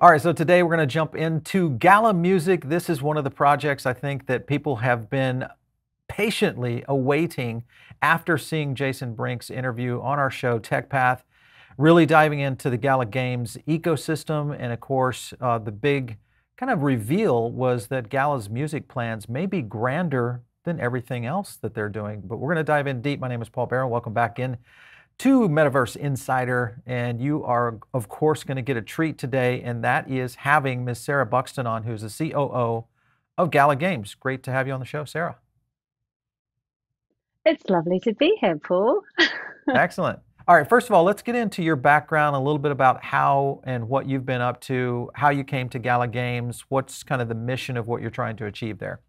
All right, so today we're going to jump into Gala Music. This is one of the projects I think that people have been patiently awaiting after seeing Jason Brink's interview on our show, Tech Path, really diving into the Gala Games ecosystem. And of course, uh, the big kind of reveal was that Gala's music plans may be grander than everything else that they're doing. But we're going to dive in deep. My name is Paul Barron. Welcome back in to Metaverse Insider. And you are, of course, going to get a treat today, and that is having Ms. Sarah Buxton on, who's the COO of Gala Games. Great to have you on the show, Sarah. It's lovely to be here, Paul. Excellent. All right, first of all, let's get into your background, a little bit about how and what you've been up to, how you came to Gala Games, what's kind of the mission of what you're trying to achieve there.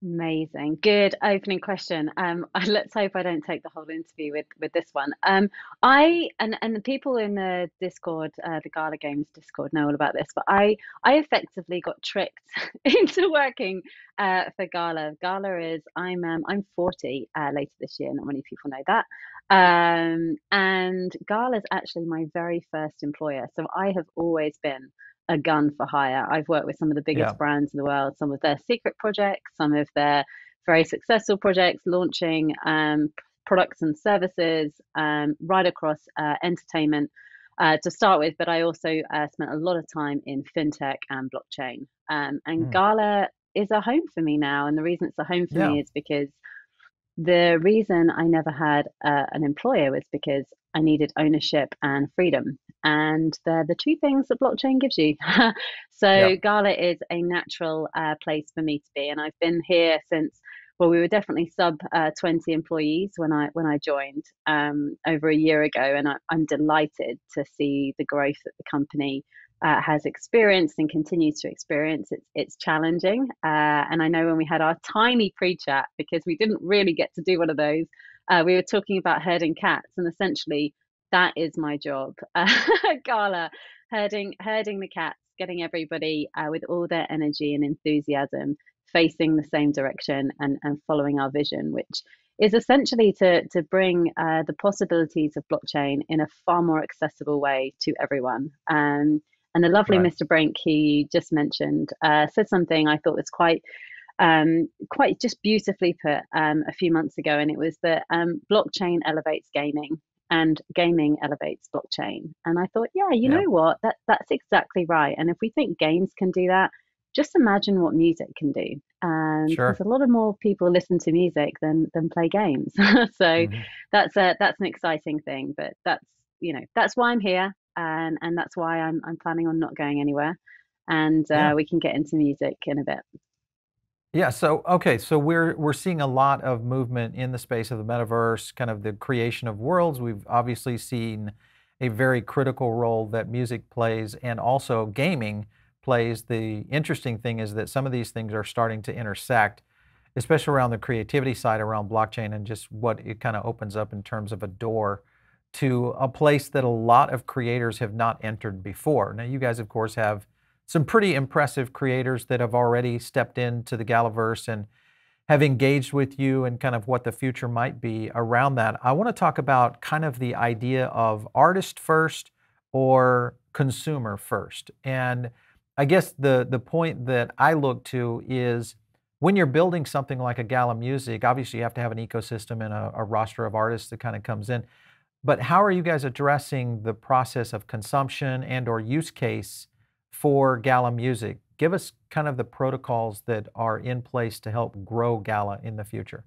Amazing. Good opening question. Um, let's hope I don't take the whole interview with with this one. Um, I and and the people in the Discord, uh, the Gala Games Discord, know all about this. But I I effectively got tricked into working uh, for Gala. Gala is I'm um, I'm 40 uh, later this year. Not many people know that. Um, and Gala is actually my very first employer. So I have always been a gun for hire. I've worked with some of the biggest yeah. brands in the world, some of their secret projects, some of their very successful projects, launching um, products and services um, right across uh, entertainment uh, to start with. But I also uh, spent a lot of time in fintech and blockchain. Um, and mm. Gala is a home for me now. And the reason it's a home for yeah. me is because the reason I never had uh, an employer was because I needed ownership and freedom. And they're the two things that blockchain gives you. so yep. Gala is a natural uh, place for me to be. And I've been here since, well, we were definitely sub uh, 20 employees when I when I joined um, over a year ago. And I, I'm delighted to see the growth that the company uh, has experienced and continues to experience. It's it's challenging, uh, and I know when we had our tiny pre-chat because we didn't really get to do one of those. Uh, we were talking about herding cats, and essentially that is my job, Gala, herding herding the cats, getting everybody uh, with all their energy and enthusiasm facing the same direction and and following our vision, which is essentially to to bring uh, the possibilities of blockchain in a far more accessible way to everyone. Um, and the lovely right. Mr. Brink, he just mentioned, uh, said something I thought was quite, um, quite just beautifully put um, a few months ago, and it was that um, blockchain elevates gaming and gaming elevates blockchain. And I thought, yeah, you yeah. know what? That that's exactly right. And if we think games can do that, just imagine what music can do. And sure. there's a lot of more people listen to music than than play games. so mm-hmm. that's a that's an exciting thing. But that's you know that's why I'm here and and that's why I'm I'm planning on not going anywhere, and uh, yeah. we can get into music in a bit. Yeah. So okay. So we're we're seeing a lot of movement in the space of the metaverse, kind of the creation of worlds. We've obviously seen a very critical role that music plays, and also gaming plays. The interesting thing is that some of these things are starting to intersect, especially around the creativity side, around blockchain, and just what it kind of opens up in terms of a door to a place that a lot of creators have not entered before. Now, you guys, of course, have some pretty impressive creators that have already stepped into the Galaverse and have engaged with you and kind of what the future might be around that. I want to talk about kind of the idea of artist first or consumer first. And I guess the the point that I look to is when you're building something like a Gala Music, obviously you have to have an ecosystem and a, a roster of artists that kind of comes in. But how are you guys addressing the process of consumption and or use case for Gala Music? Give us kind of the protocols that are in place to help grow Gala in the future.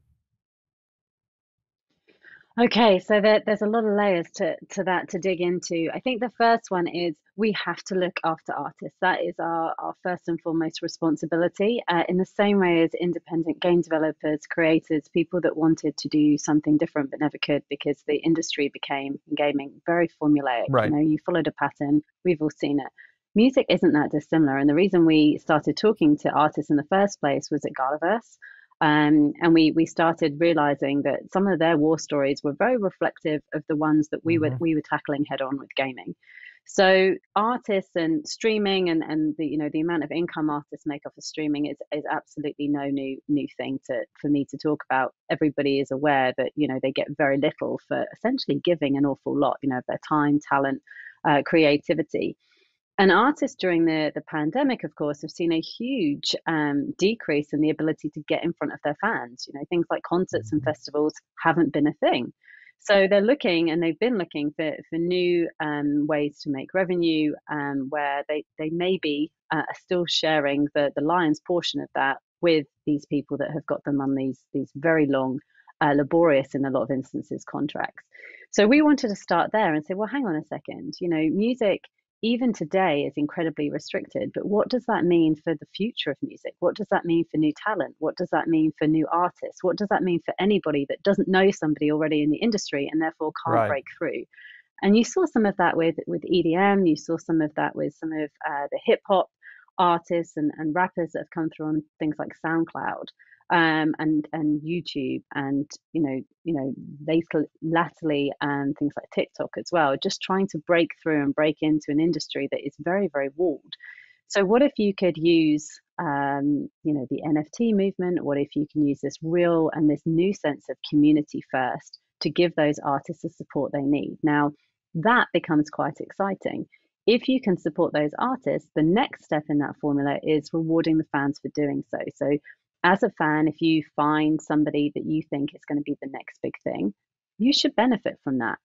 Okay, so there, there's a lot of layers to, to that to dig into. I think the first one is we have to look after artists. That is our, our first and foremost responsibility. Uh, in the same way as independent game developers, creators, people that wanted to do something different but never could because the industry became gaming very formulaic. Right. You know, you followed a pattern. We've all seen it. Music isn't that dissimilar. And the reason we started talking to artists in the first place was at Galaverse. Um, and we we started realizing that some of their war stories were very reflective of the ones that we mm-hmm. were we were tackling head on with gaming. So artists and streaming and, and the you know the amount of income artists make off of streaming is, is absolutely no new new thing to for me to talk about. Everybody is aware that you know they get very little for essentially giving an awful lot, you know, of their time, talent, uh, creativity. And artists during the, the pandemic, of course, have seen a huge um, decrease in the ability to get in front of their fans. You know, things like concerts and mm-hmm. festivals haven't been a thing. So they're looking and they've been looking for, for new um, ways to make revenue um, where they, they may be uh, still sharing the, the lion's portion of that with these people that have got them on these, these very long, uh, laborious in a lot of instances contracts. So we wanted to start there and say, well, hang on a second, you know, music even today is incredibly restricted. But what does that mean for the future of music? What does that mean for new talent? What does that mean for new artists? What does that mean for anybody that doesn't know somebody already in the industry and therefore can't right. break through? And you saw some of that with with EDM. You saw some of that with some of uh, the hip hop artists and, and rappers that have come through on things like SoundCloud um, and and YouTube and you know you know latterly and things like TikTok as well, just trying to break through and break into an industry that is very very walled. So what if you could use um, you know the NFT movement? What if you can use this real and this new sense of community first to give those artists the support they need? Now that becomes quite exciting if you can support those artists, the next step in that formula is rewarding the fans for doing so. So as a fan, if you find somebody that you think is going to be the next big thing, you should benefit from that.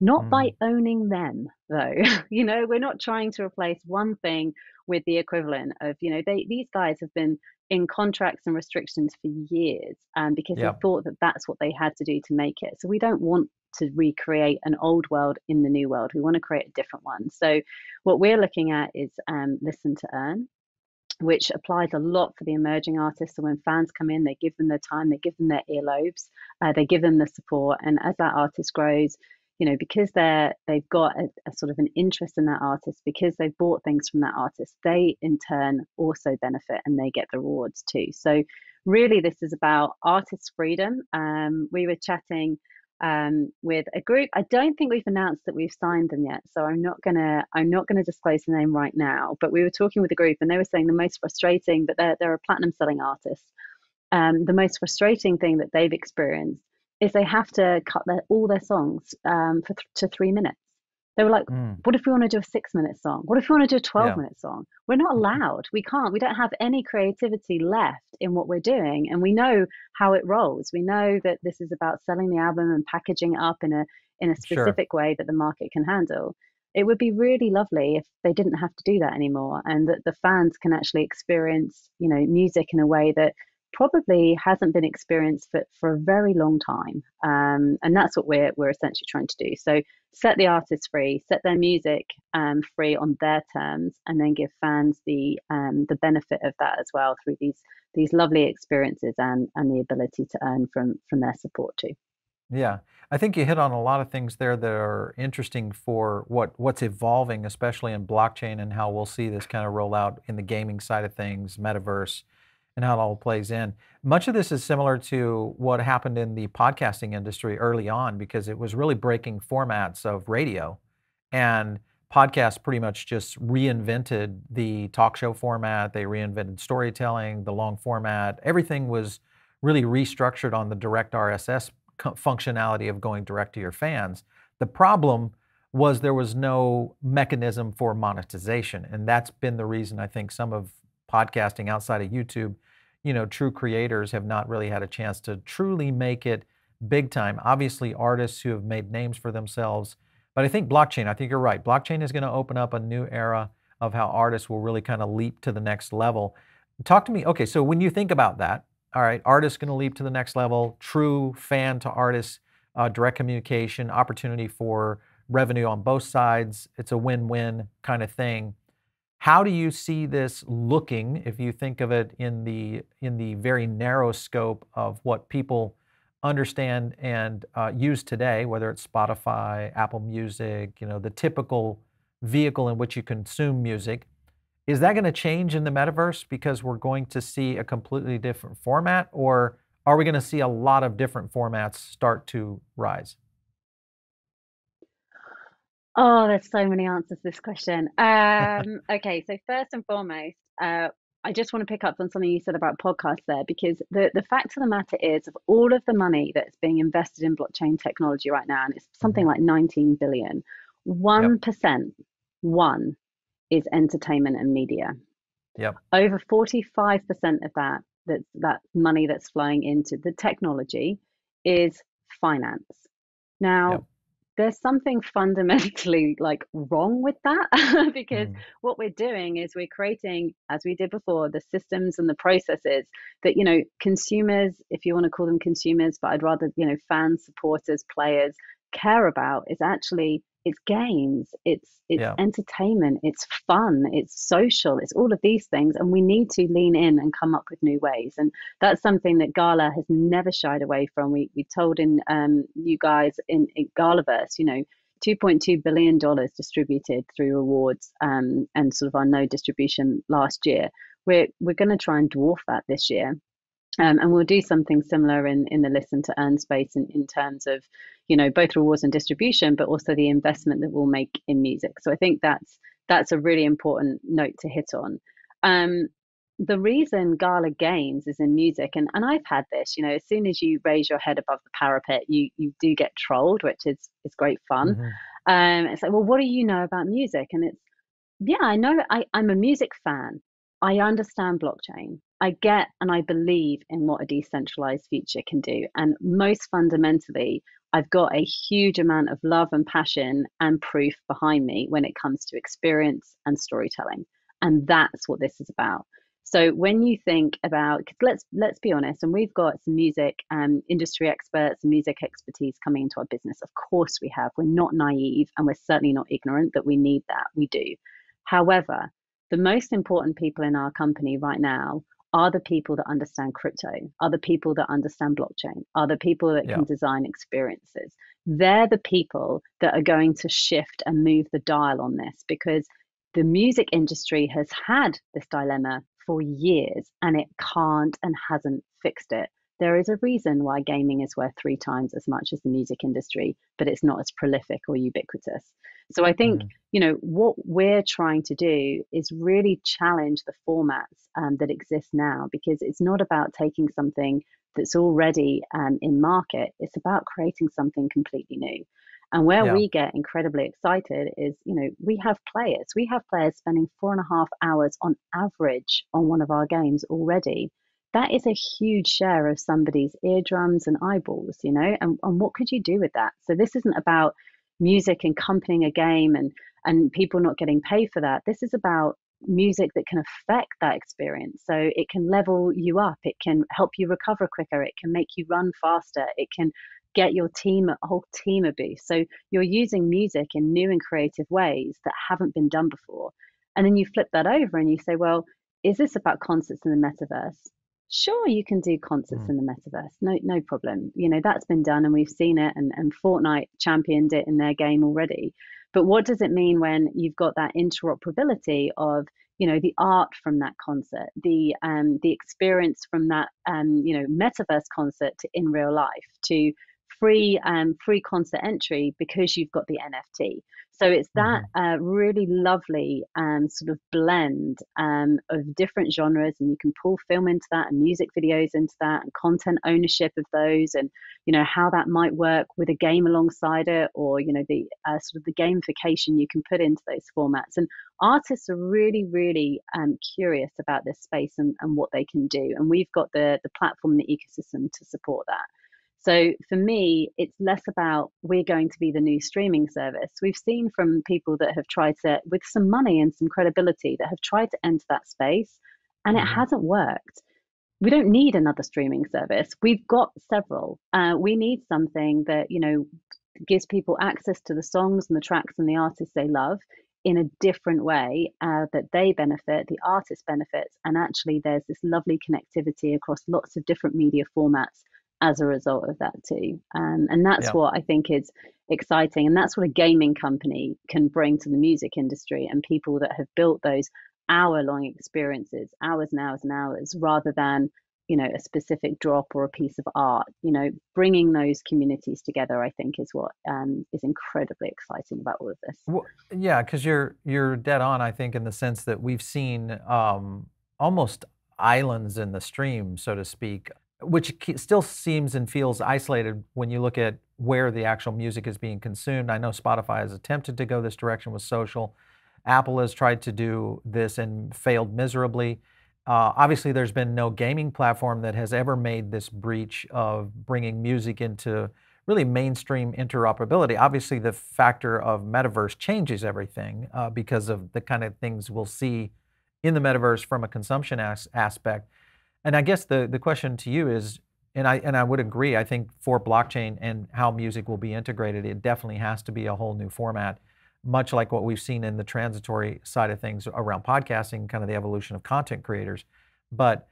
Not mm. by owning them, though. you know, we're not trying to replace one thing with the equivalent of, you know, they, these guys have been in contracts and restrictions for years um, because they thought that that's what they had to do to make it. So we don't want to recreate an old world in the new world. We want to create a different one. So what we're looking at is um, listen to earn which applies a lot for the emerging artists. So when fans come in, they give them their time, they give them their earlobes, uh, they give them the support, and as that artist grows, you know, because they're they've got a, a, sort of an interest in that artist, because they've bought things from that artist, they in turn also benefit and they get the rewards too. So really, this is about artist freedom. Um, we were chatting um, with a group. I don't think we've announced that we've signed them yet, so I'm not gonna I'm not gonna disclose the name right now. But we were talking with a group, and they were saying the most frustrating, but they're they're a platinum selling artist. Um, the most frustrating thing that they've experienced is they have to cut their, all their songs um, for th- to three minutes. They were like, mm. what if we want to do a six minute song? What if we want to do a 12 yeah. minute song? We're not mm-hmm. allowed. We can't. We don't have any creativity left in what we're doing. And we know how it rolls. We know that this is about selling the album and packaging it up in a in a specific sure. way that the market can handle. It would be really lovely if they didn't have to do that anymore and that the fans can actually experience, you know, music in a way that probably hasn't been experienced for, for a very long time. Um, and that's what we're, we're essentially trying to do. So set the artists free, set their music um, free on their terms, and then give fans the um, the benefit of that as well through these these lovely experiences and and the ability to earn from from their support too. Yeah, I think you hit on a lot of things there that are interesting for what what's evolving, especially in blockchain and how we'll see this kind of roll out in the gaming side of things, metaverse and how it all plays in. Much of this is similar to what happened in the podcasting industry early on because it was really breaking formats of radio. And podcasts pretty much just reinvented the talk show format, they reinvented storytelling, the long format. Everything was really restructured on the direct RSS functionality of going direct to your fans. The problem was there was no mechanism for monetization. And that's been the reason I think some of podcasting outside of YouTube, you know, true creators have not really had a chance to truly make it big time. Obviously, artists who have made names for themselves. But I think blockchain, I think you're right. Blockchain is going to open up a new era of how artists will really kind of leap to the next level. Talk to me. Okay, so when you think about that, all right, artists going to leap to the next level, true fan to artist, uh, direct communication, opportunity for revenue on both sides. It's a win win kind of thing. How do you see this looking if you think of it in the in the very narrow scope of what people understand and uh, use today, whether it's Spotify, Apple Music, you know, the typical vehicle in which you consume music? Is that going to change in the metaverse because we're going to see a completely different format, or are we going to see a lot of different formats start to rise? Oh, there's so many answers to this question. Um, okay, so first and foremost, uh, I just want to pick up on something you said about podcasts there, because the, the fact of the matter is, of all of the money that's being invested in blockchain technology right now, and it's something mm-hmm. like 19 billion, 1%, yep. one is entertainment and media. Yep. Over 45% of that that that money that's flowing into the technology is finance. Now, Yep. There's something fundamentally like wrong with that because Mm. what we're doing is we're creating as we did before the systems and the processes that you know consumers if you want to call them consumers but I'd rather you know fans supporters players care about is actually it's games it's it's Yeah. entertainment it's fun it's social it's all of these things and we need to lean in and come up with new ways and that's something that Gala has never shied away from. We we told in um, you guys in, in Galaverse, you know, 2.2 billion dollars distributed through awards um, and sort of our no distribution last year. We're we're going to try and dwarf that this year. Um, and we'll do something similar in, in the listen to earn space in, in terms of, you know, both rewards and distribution, but also the investment that we'll make in music. So I think that's that's a really important note to hit on. Um, the reason Gala Games is in music, and, and I've had this, you know, as soon as you raise your head above the parapet, you you do get trolled, which is is great fun. hmm Um, it's like, well, what do you know about music? And it's, yeah, I know I, I'm a music fan. I understand blockchain. I get and I believe in what a decentralized future can do. And most fundamentally, I've got a huge amount of love and passion and proof behind me when it comes to experience and storytelling. And that's what this is about. So when you think about, 'cause let's let's be honest, and we've got some music um, industry experts and music expertise coming into our business. Of course we have. We're not naive, and we're certainly not ignorant that we need that. We do. However, the most important people in our company right now are the people that understand crypto, are the people that understand blockchain, are the people that Yeah. can design experiences. They're the people that are going to shift and move the dial on this because the music industry has had this dilemma for years and it can't and hasn't fixed it. There is a reason why gaming is worth three times as much as the music industry, but it's not as prolific or ubiquitous. So I think, hmm you know, what we're trying to do is really challenge the formats um, that exist now because it's not about taking something that's already um, in market, it's about creating something completely new. And where Yeah. we get incredibly excited is, you know, we have players. We have players spending four and a half hours on average on one of our games already. That is a huge share of somebody's eardrums and eyeballs, you know, and, and what could you do with that? So this isn't about music accompanying a game and and people not getting paid for that. This is about music that can affect that experience. So it can level you up, it can help you recover quicker, it can make you run faster, it can get your team a whole team a boost. So you're using music in new and creative ways that haven't been done before. And then you flip that over and you say, well, is this about concerts in the metaverse? Sure, you can do concerts Mm. in the metaverse. No, no problem. You know, that's been done and we've seen it and, and Fortnite championed it in their game already. But what does it mean when you've got that interoperability of, you know, the art from that concert, the um, the experience from that um, you know, metaverse concert to in real life to free um, free concert entry because you've got the NFT. So it's that hmm uh, really lovely um, sort of blend um, of different genres, and you can pull film into that, and music videos into that, and content ownership of those, and you know how that might work with a game alongside it, or you know the uh, sort of the gamification you can put into those formats. And artists are really, really um, curious about this space and, and what they can do, and we've got the the platform, and the ecosystem to support that. So for me, it's less about we're going to be the new streaming service. We've seen from people that have tried to, with some money and some credibility, that have tried to enter that space and it hmm hasn't worked. We don't need another streaming service. We've got several. Uh, we need something that, you know, gives people access to the songs and the tracks and the artists they love in a different way uh, that they benefit, the artist benefits, and actually there's this lovely connectivity across lots of different media formats as a result of that too. Um, and that's Yeah. what I think is exciting, and that's what a gaming company can bring to the music industry and people that have built those hour-long experiences, hours and hours and hours, rather than you know a specific drop or a piece of art you know bringing those communities together i think is what um, is incredibly exciting about all of this Well, yeah, because you're you're dead on, I think, in the sense that we've seen um, almost islands in the stream, so to speak, which still seems and feels isolated when you look at where the actual music is being consumed. I know Spotify has attempted to go this direction with social. Apple has tried to do this and failed miserably. Uh, obviously, there's been no gaming platform that has ever made this breach of bringing music into really mainstream interoperability. Obviously, the factor of metaverse changes everything uh, because of the kind of things we'll see in the metaverse from a consumption as- aspect. And I guess the, the question to you is, and I and I would agree. I think for blockchain and how music will be integrated, it definitely has to be a whole new format, much like what we've seen in the transitory side of things around podcasting, kind of the evolution of content creators. But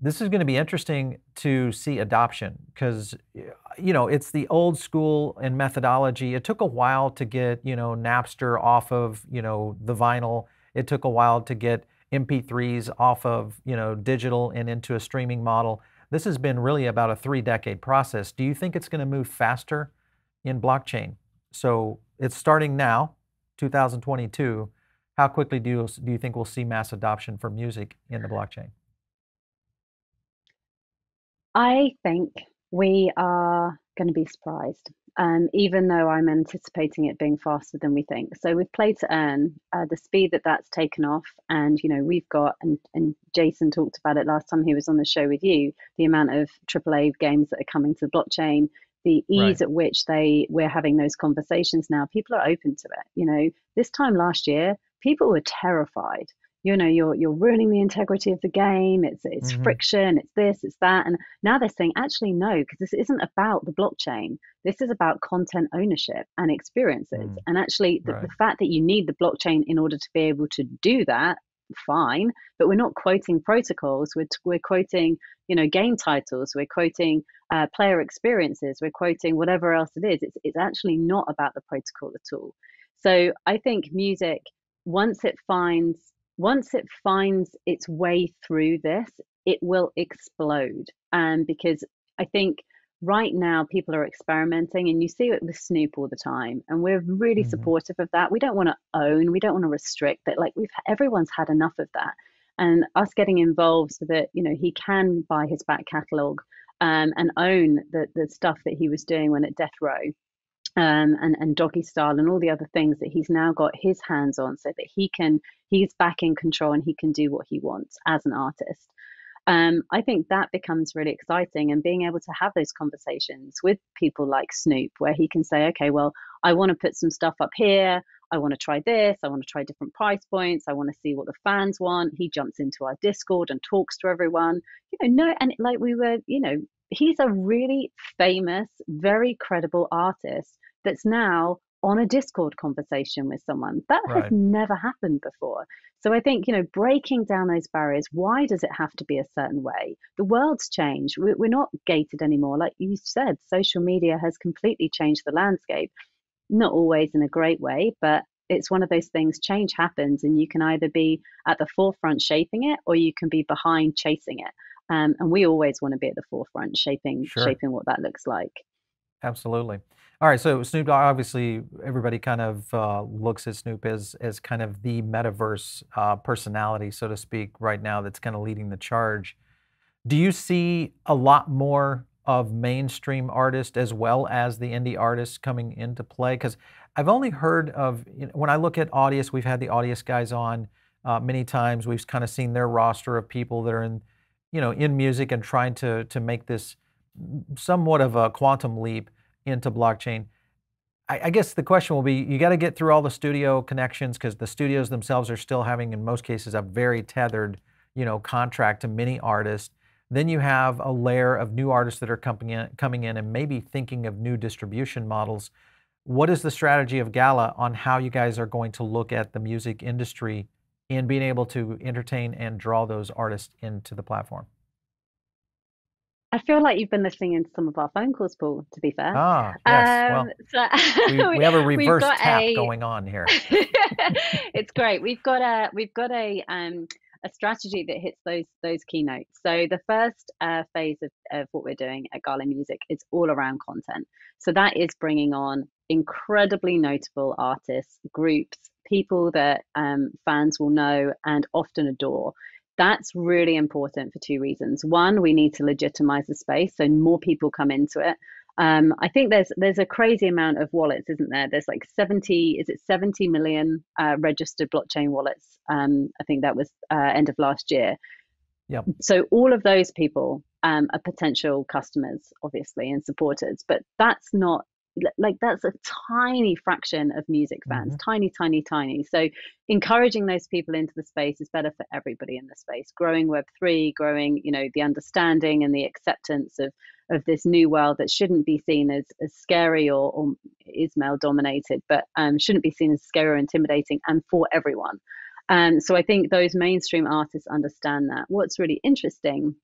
this is going to be interesting to see adoption because you know it's the old school and methodology. It took a while to get you know Napster off of you know the vinyl. It took a while to get MP3s off of you know digital and into a streaming model. This has been really about a three decade process. Do you think it's going to move faster in blockchain? So it's starting now, 2022. How quickly do you, do you think we'll see mass adoption for music in the blockchain? I think we are going to be surprised, um, even though I'm anticipating it being faster than we think. So with play to earn, uh, the speed that that's taken off, and you know we've got, and, and Jason talked about it last time he was on the show with you, the amount of AAA games that are coming to the blockchain, the ease right. at which they we're having those conversations now. People are open to it. You know, this time last year, people were terrified you know you're you're ruining the integrity of the game it's it's mm-hmm. friction it's this it's that and now they're saying actually no because this isn't about the blockchain this is about content ownership and experiences mm. and actually the, right. the fact that you need the blockchain in order to be able to do that fine but we're not quoting protocols we're, we're quoting you know game titles we're quoting uh, player experiences we're quoting whatever else it is it's, it's actually not about the protocol at all so i think music once it finds once it finds its way through this, it will explode. Um, because I think right now people are experimenting and you see it with Snoop all the time. And we're really mm-hmm. supportive of that. We don't want to own, we don't want to restrict that. Like we've everyone's had enough of that. And us getting involved so that, you know, he can buy his back catalogue um, and own the, the stuff that he was doing when at Death Row um, and, and Doggystyle and all the other things that he's now got his hands on so that he can he's back in control and he can do what he wants as an artist. Um, i think that becomes really exciting and being able to have those conversations with people like snoop where he can say okay well i want to put some stuff up here. I want to try this. I want to try different price points. I want to see what the fans want. He jumps into our discord and talks to everyone. You know no and like we were you know he's a really famous very credible artist that's now on a Discord conversation with someone. That right. has never happened before. So I think, you know, breaking down those barriers, why does it have to be a certain way? The world's changed. We're not gated anymore. Like you said, social media has completely changed the landscape. Not always in a great way, but it's one of those things change happens and you can either be at the forefront shaping it or you can be behind chasing it. Um, and we always want to be at the forefront shaping sure. shaping what that looks like. Absolutely. All right, so Snoop Dogg, obviously, everybody kind of uh, looks at Snoop as as kind of the metaverse uh, personality, so to speak, right now that's kind of leading the charge. Do you see a lot more of mainstream artists as well as the indie artists coming into play? Because I've only heard of you know, when I look at Audius, we've had the Audius guys on uh, many times. We've kind of seen their roster of people that are in, you know, in music and trying to to make this somewhat of a quantum leap into blockchain. I, I guess the question will be you got to get through all the studio connections because the studios themselves are still having, in most cases, a very tethered you know, contract to many artists. Then you have a layer of new artists that are coming in, coming in and maybe thinking of new distribution models. What is the strategy of Gala on how you guys are going to look at the music industry in being able to entertain and draw those artists into the platform? I feel like you've been listening in to some of our phone calls, Paul, to be fair. Ah, yes. Um, well, so we, we, have a reverse tap a, going on here. it's great. We've got a we've got a um, a strategy that hits those those keynotes. So the first uh, phase of, of what we're doing at Gala Music is all around content. So that is bringing on incredibly notable artists, groups, people that um, fans will know and often adore. That's really important for two reasons. One, we need to legitimize the space so more people come into it. Um, I think there's there's a crazy amount of wallets, isn't there? There's like 70, is it 70 million uh, registered blockchain wallets? Um, I think that was uh, end of last year. Yep. So all of those people um, are potential customers, obviously, and supporters, but that's not like that's a tiny fraction of music fans mm-hmm. tiny tiny tiny. So encouraging those people into the space is better for everybody in the space. Growing web3 growing you know the understanding and the acceptance of of this new world that shouldn't be seen as, as scary or, or is male dominated but um, shouldn't be seen as scary or intimidating and for everyone. Um, so i think those mainstream artists understand that. What's really interesting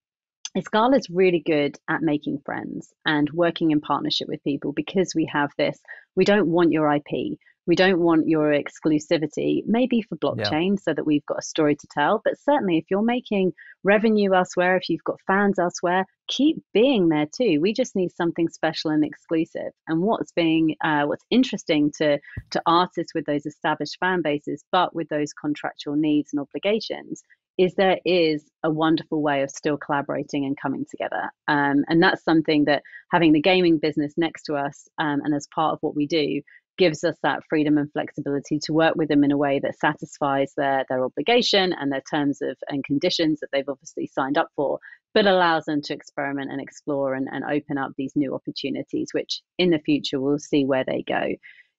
is really good at making friends and working in partnership with people because we have this. We don't want your IP. We don't want your exclusivity, maybe for blockchain yeah. so that we've got a story to tell. But certainly, if you're making revenue elsewhere, if you've got fans elsewhere, keep being there too. We just need something special and exclusive. And what's being, uh, what's interesting to to artists with those established fan bases, but with those contractual needs and obligations, is there is a wonderful way of still collaborating and coming together. Um, and that's something that having the gaming business next to us um, and as part of what we do gives us that freedom and flexibility to work with them in a way that satisfies their, their obligation and their terms of and conditions that they've obviously signed up for, but allows them to experiment and explore and, and open up these new opportunities, which in the future we'll see where they go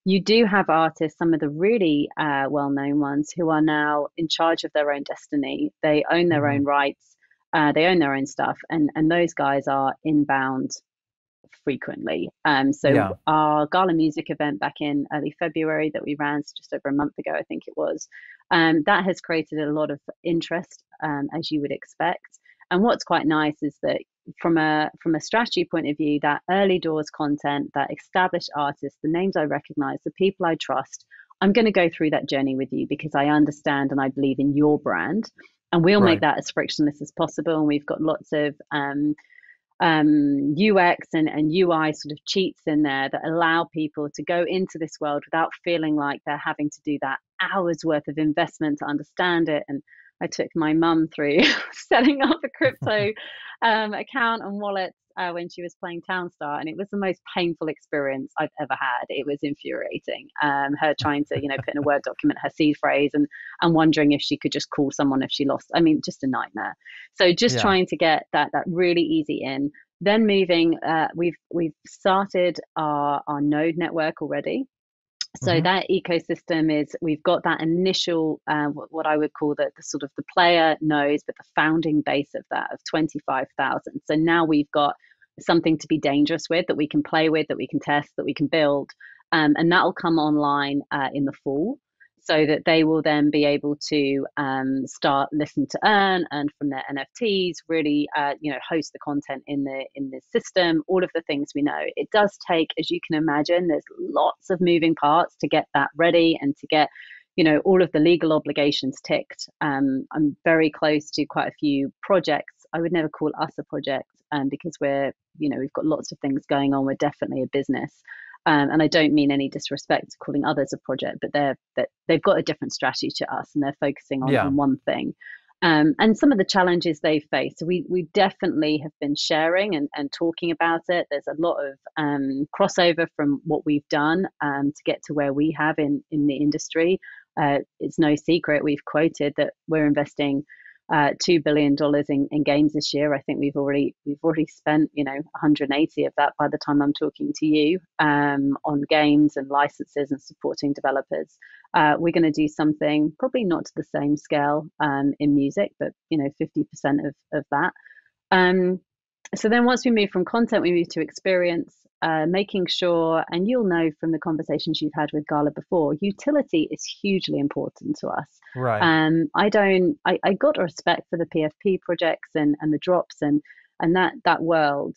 you do have artists, some of the really uh, well known ones, who are now in charge of their own destiny. They own their mm-hmm. own rights, uh, they own their own stuff, and, and those guys are inbound frequently. Um, so, yeah. our Gala Music event back in early February that we ran just over a month ago, I think it was, um, that has created a lot of interest, um, as you would expect. And what's quite nice is that from a from a strategy point of view, that early doors content, that established artists, the names I recognize, the people I trust, I'm going to go through that journey with you because I understand and I believe in your brand, and we'll right. make that as frictionless as possible. And we've got lots of um, um, UX and, and UI sort of cheats in there that allow people to go into this world without feeling like they're having to do that hours worth of investment to understand it and I took my mum through setting up a crypto um, account and wallet uh, when she was playing Townstar, and it was the most painful experience I've ever had. It was infuriating. Um, her trying to, you know, put in a Word document her seed phrase and and wondering if she could just call someone if she lost. I mean, just a nightmare. So just yeah. trying to get that that really easy in. Then moving, uh, we've we've started our our node network already. So mm-hmm. that ecosystem is we've got that initial uh, what I would call the, the sort of the player nodes, but the founding base of that of twenty five thousand. So now we've got something to be dangerous with that we can play with, that we can test, that we can build, um, and that will come online uh, in the fall so that they will then be able to um, start listen to earn and from their nfts really uh, you know host the content in the in the system all of the things we know. It does take as you can imagine there's lots of moving parts to get that ready and to get you know all of the legal obligations ticked. Um, i'm very close to quite a few projects. I would never call us a project um, because we're you know we've got lots of things going on. We're definitely a business um, and I don't mean any disrespect to calling others a project, but they're that they've got a different strategy to us, and they're focusing on, yeah. on one thing. Um, and some of the challenges they face. So we we definitely have been sharing and, and talking about it. There's a lot of um, crossover from what we've done um, to get to where we have in in the industry. Uh, it's no secret we've quoted that we're investing uh, two billion dollars in, in games this year. I think we've already we've already spent you know 180 of that by the time I'm talking to you um, on games and licenses and supporting developers. Uh, we're going to do something probably not to the same scale um, in music, but you know 50% of of that. Um, so then once we move from content, we move to experience uh, making sure, and you'll know from the conversations you've had with Gala before, utility is hugely important to us. Right. Um, I don't, I, I got respect for the PFP projects and, and the drops and, and that, that world.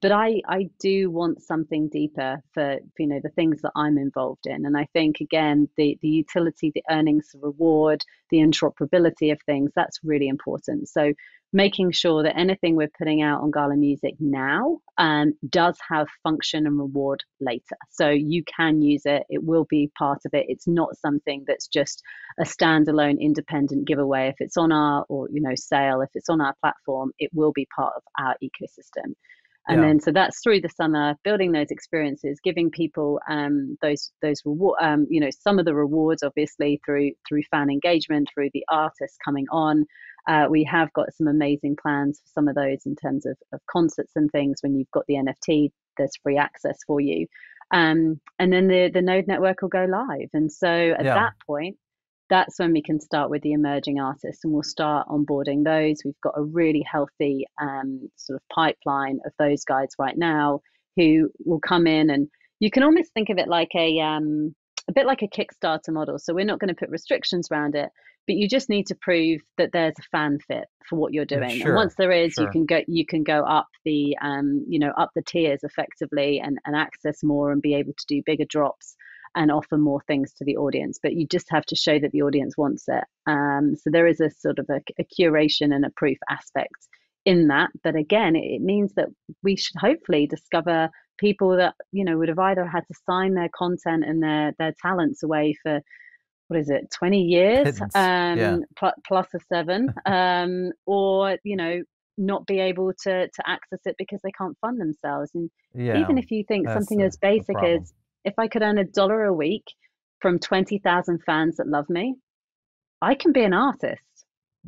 But I, I do want something deeper for, you know, the things that I'm involved in. And I think, again, the, the utility, the earnings, the reward, the interoperability of things, that's really important. So making sure that anything we're putting out on Gala Music now um, does have function and reward later. So you can use it, it will be part of it. It's not something that's just a standalone independent giveaway. If it's on our or you know sale, if it's on our platform, it will be part of our ecosystem. And yeah. then so that's through the summer building those experiences giving people um, those those reward um, you know some of the rewards obviously through through fan engagement through the artists coming on uh, we have got some amazing plans for some of those in terms of, of concerts and things when you've got the nft there's free access for you um, and then the the node network will go live and so at yeah. that point that's when we can start with the emerging artists and we'll start onboarding those. We've got a really healthy um, sort of pipeline of those guys right now who will come in and you can almost think of it like a um, a bit like a Kickstarter model. So we're not going to put restrictions around it, but you just need to prove that there's a fan fit for what you're doing. Sure, and once there is, sure. you can go you can go up the um, you know up the tiers effectively and, and access more and be able to do bigger drops and offer more things to the audience. But you just have to show that the audience wants it. Um, so there is a sort of a, a, curation and a proof aspect in that. But again, it, it means that we should hopefully discover people that you know would have either had to sign their content and their their talents away for what is it 20 years um, yeah. pl- plus a seven um, or you know not be able to to access it because they can't fund themselves and yeah, even if you think something as basic as if I could earn a dollar a week from 20,000 fans that love me, I can be an artist.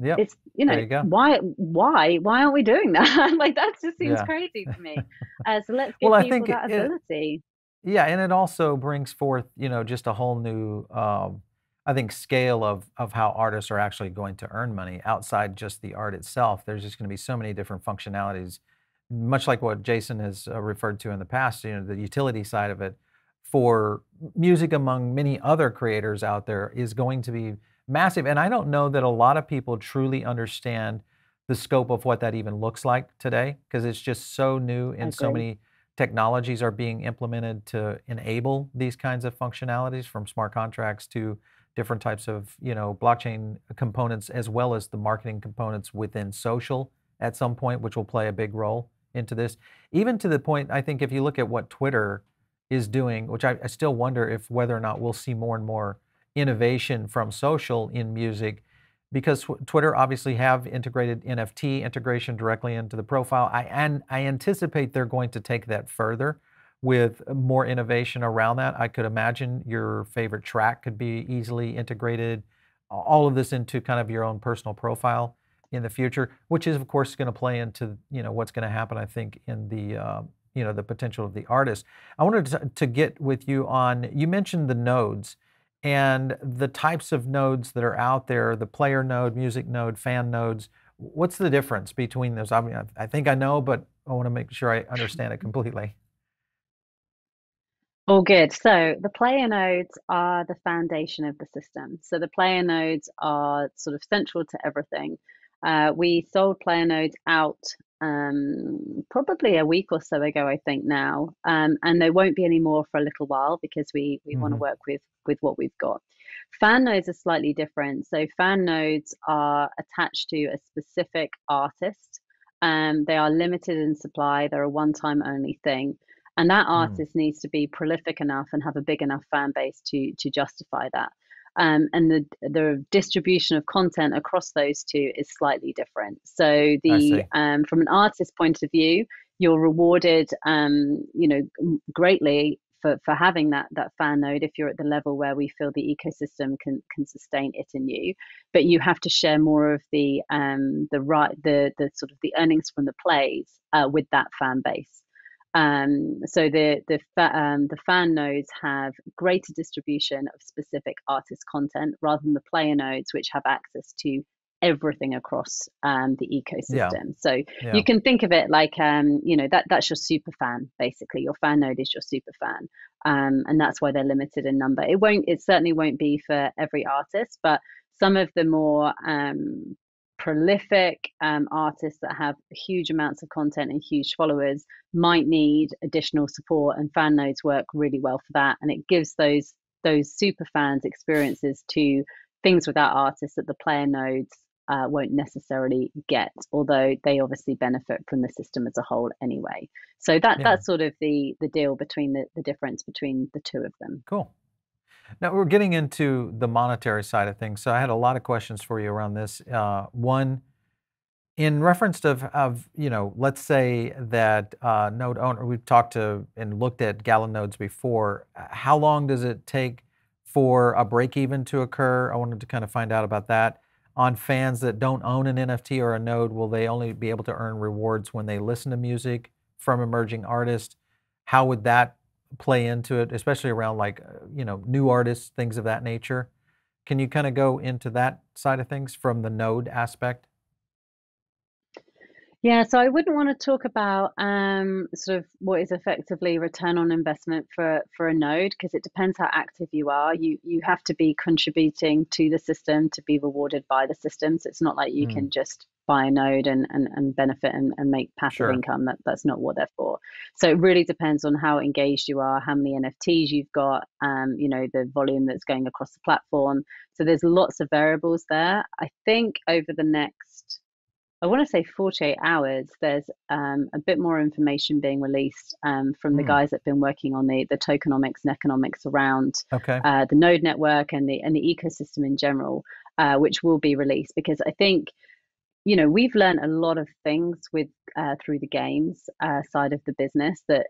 Yeah. It's, you know, you why, why, why aren't we doing that? like, that just seems yeah. crazy to me. Uh, so let's give well, people that ability. It, yeah. And it also brings forth, you know, just a whole new, um, I think, scale of, of how artists are actually going to earn money outside just the art itself. There's just going to be so many different functionalities, much like what Jason has uh, referred to in the past, you know, the utility side of it for music among many other creators out there is going to be massive. And I don't know that a lot of people truly understand the scope of what that even looks like today because it's just so new and so many technologies are being implemented to enable these kinds of functionalities from smart contracts to different types of you know blockchain components as well as the marketing components within social at some point which will play a big role into this even to the point i think if you look at what twitter is doing, which I, I, still wonder if whether or not we'll see more and more innovation from social in music, because Twitter obviously have integrated NFT integration directly into the profile. I and I anticipate they're going to take that further with more innovation around that. I could imagine your favorite track could be easily integrated, all of this into kind of your own personal profile in the future, which is of course going to play into you know what's going to happen. I think in the uh, you know the potential of the artist. I wanted to, get with you on you mentioned the nodes and the types of nodes that are out there: the player node, music node, fan nodes. What's the difference between those? I mean, I think I know, but I want to make sure I understand it completely. All good. So the player nodes are the foundation of the system. So the player nodes are sort of central to everything. Uh, we sold player nodes out um, probably a week or so ago, I think now, um, and there won't be any more for a little while because we we mm-hmm. want to work with with what we've got. Fan nodes are slightly different. So fan nodes are attached to a specific artist. Um, they are limited in supply. They're a one-time only thing, and that mm. artist mm. needs to be prolific enough and have a big enough fan base to to justify that um, and the the distribution of content across those two is slightly different. So the um, from an artist point of view, you're rewarded, um, you know, greatly for, for having that that fan node if you're at the level where we feel the ecosystem can can sustain it in you. But you have to share more of the um the right the the sort of the earnings from the plays uh, with that fan base um, so the the um, the fan nodes have greater distribution of specific artist content rather than the player nodes, which have access to everything across um, the ecosystem. Yeah. So yeah. you can think of it like um, you know that that's your super fan basically. Your fan node is your super fan, um, and that's why they're limited in number. It won't. It certainly won't be for every artist, but some of the more um, prolific um, artists that have huge amounts of content and huge followers might need additional support and fan nodes work really well for that. And it gives those those super fans experiences to things without artists that the player nodes uh, won't necessarily get although they obviously benefit from the system as a whole anyway. So that yeah. that's sort of the the deal between the, the difference between the two of them. Cool now we're getting into the monetary side of things. So I had a lot of questions for you around this. Uh, one, In reference to of, you know, let's say that uh, node owner, we've talked to and looked at Gala nodes before. uh, How long does it take for a break even to occur? I wanted to kind of find out about that. On fans that don't own an NFT or a node, will they only be able to earn rewards when they listen to music from emerging artists? How would that play into it, especially around like, uh, you know, new artists, things of that nature? Can you kind of go into that side of things from the node aspect? Yeah, so I wouldn't want to talk about um, sort of what is effectively return on investment for for a node because it depends how active you are. You you have to be contributing to the system to be rewarded by the system. So it's not like you Mm, can just buy a node and and, and benefit and, and make passive sure. income. That that's not what they're for. So it really depends on how engaged you are, how many NFTs you've got, um, you know, the volume that's going across the platform. So there's lots of variables there. I think over the next I want to say 48 hours, there's um, a bit more information being released um, from the Mm, guys that have been working on the, the tokenomics and economics around okay. uh, the node network and the and the ecosystem in general, uh, which will be released because I think you know we've learned a lot of things with uh, through the games uh, side of the business that